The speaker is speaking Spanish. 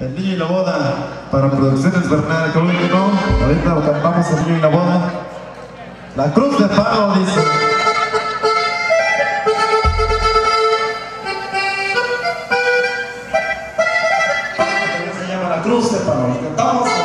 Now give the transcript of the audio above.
El niño y la boda para Producciones Bernal Crónico. Ahorita lo cantamos el niño y la boda. La cruz de palo dice. Se llama la cruz de palo.